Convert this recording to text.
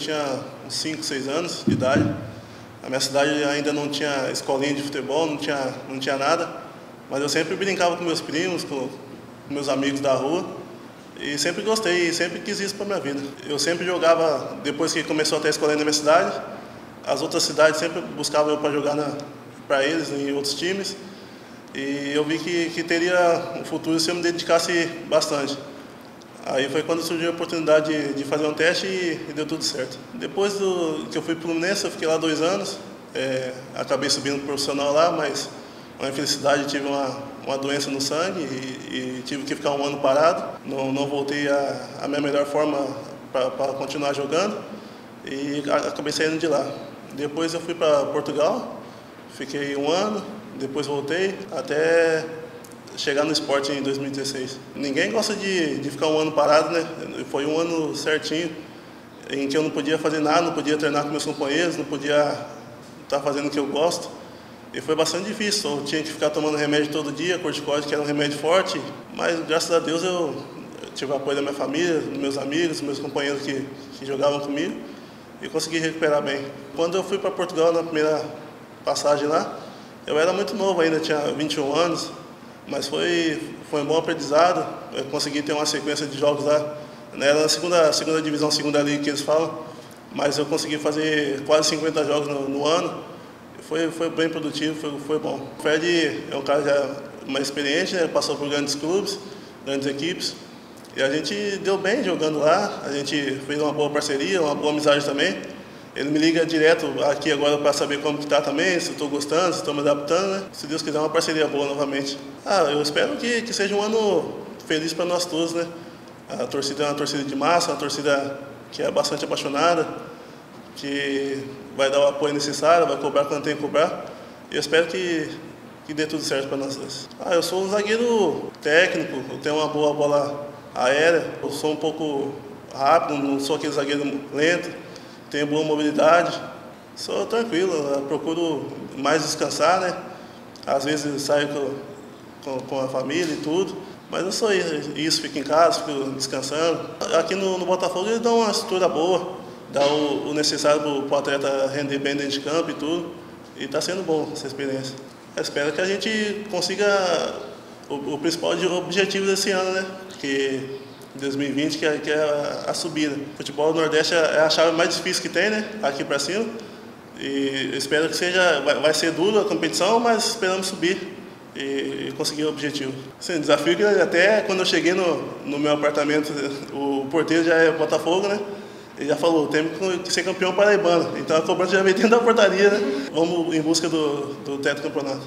tinha uns 5, 6 anos de idade. A minha cidade ainda não tinha escolinha de futebol, não tinha, não tinha nada. Mas eu sempre brincava com meus primos, com, meus amigos da rua. E sempre gostei, sempre quis isso para minha vida. Eu sempre jogava, depois que começou a ter a escolinha na minha cidade, as outras cidades sempre buscavam eu para jogar para eles, em outros times. E eu vi que, que teria um futuro se eu me dedicasse bastante. Aí foi quando surgiu a oportunidade de, de fazer um teste e, e, deu tudo certo. Depois do, que eu fui para o Fluminense, eu fiquei lá dois anos. É, acabei subindo profissional lá, mas uma infelicidade, tive uma, uma doença no sangue e, e, tive que ficar um ano parado. Não, não voltei à a, a, minha melhor forma para continuar jogando e acabei saindo de lá. Depois eu fui para Portugal, fiquei um ano, depois voltei até chegar no esporte em 2016. Ninguém gosta de, de ficar um ano parado, né? Foi um ano certinho em que eu não podia fazer nada, não podia treinar com meus companheiros, não podia estar fazendo o que eu gosto. E foi bastante difícil, eu tinha que ficar tomando remédio todo dia, corticóide, que era um remédio forte, mas graças a Deus eu tive o apoio da minha família, dos meus amigos, dos meus companheiros que, que jogavam comigo e consegui recuperar bem. Quando eu fui para Portugal na primeira passagem lá, eu era muito novo ainda, tinha 21 anos, mas foi, foi um bom aprendizado. Eu consegui ter uma sequência de jogos lá. Né? Na segunda, segunda divisão, segunda liga que eles falam, mas eu consegui fazer quase 50 jogos no, no ano. Foi, foi bem produtivo, foi, foi bom. O Fred é um cara já mais experiente, né? passou por grandes clubes, grandes equipes. E a gente deu bem jogando lá, a gente fez uma boa parceria, uma boa amizade também. Ele me liga direto aqui agora para saber como que tá também, se estou gostando, se estou me adaptando, né? Se Deus quiser, uma parceria boa novamente. Ah, eu espero que, que seja um ano feliz para nós todos, né? A torcida é uma torcida de massa, uma torcida que é bastante apaixonada, que vai dar o apoio necessário, vai cobrar quando tem que cobrar. E eu espero que, que dê tudo certo para nós dois. Ah, eu sou um zagueiro técnico, eu tenho uma boa bola aérea, eu sou um pouco rápido, não sou aquele zagueiro lento tenho boa mobilidade, sou tranquilo, procuro mais descansar, né? Às vezes saio com, com, com, a família e tudo, mas eu sou isso, fico em casa, fico descansando. Aqui no, no Botafogo eles dão uma estrutura boa, dá o, o necessário para o atleta render bem dentro de campo e tudo, e está sendo bom essa experiência. Eu espero que a gente consiga o, o principal objetivo desse ano, né? Que 2020, que é, que é a, subida. O futebol do Nordeste é, é a chave mais difícil que tem, né? Aqui para cima. E espero que seja, vai, vai ser duro a competição, mas esperamos subir e, e conseguir o objetivo. Sim, desafio que até quando eu cheguei no, no meu apartamento, o porteiro já é Botafogo, né? Ele já falou, temos que ser campeão paraibano. Então a cobrança já vem dentro da portaria, né? Vamos em busca do, do teto campeonato.